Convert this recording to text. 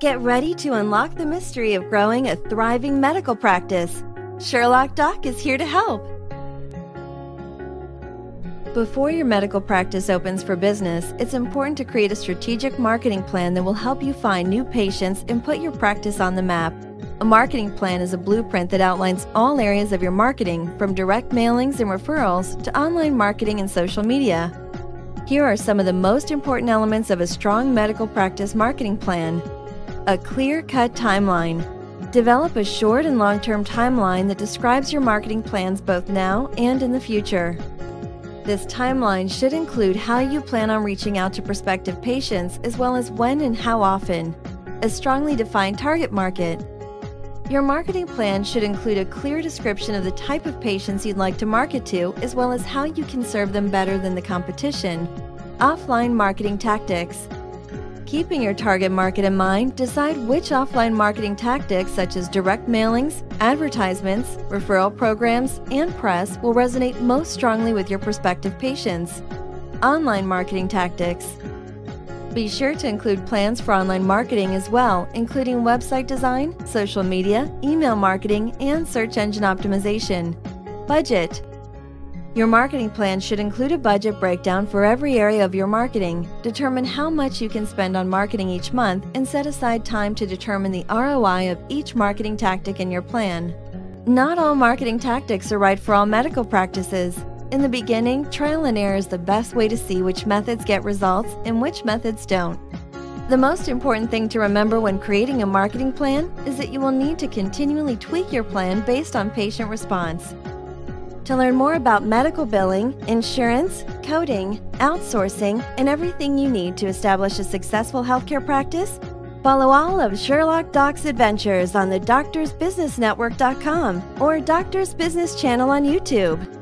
Get ready to unlock the mystery of growing a thriving medical practice. Sherlock Doc is here to help. Before your medical practice opens for business, it's important to create a strategic marketing plan that will help you find new patients and put your practice on the map. A marketing plan is a blueprint that outlines all areas of your marketing, from direct mailings and referrals to online marketing and social media. Here are some of the most important elements of a strong medical practice marketing plan. A clear cut timeline. Develop a short and long term timeline that describes your marketing plans both now and in the future. This timeline should include how you plan on reaching out to prospective patients as well as when and how often. A strongly defined target market. Your marketing plan should include a clear description of the type of patients you'd like to market to, as well as how you can serve them better than the competition. Offline marketing tactics. Keeping your target market in mind, decide which offline marketing tactics, such as direct mailings, advertisements, referral programs, and press, will resonate most strongly with your prospective patients. Online marketing tactics. Be sure to include plans for online marketing as well, including website design, social media, email marketing, and search engine optimization. Budget. Your marketing plan should include a budget breakdown for every area of your marketing. Determine how much you can spend on marketing each month and set aside time to determine the ROI of each marketing tactic in your plan. Not all marketing tactics are right for all medical practices. In the beginning, trial and error is the best way to see which methods get results and which methods don't. The most important thing to remember when creating a marketing plan is that you will need to continually tweak your plan based on patient response. To learn more about medical billing, insurance, coding, outsourcing, and everything you need to establish a successful healthcare practice, follow all of Sherlock Doc's adventures on the doctorsbusinessnetwork.com or Doctors Business channel on YouTube.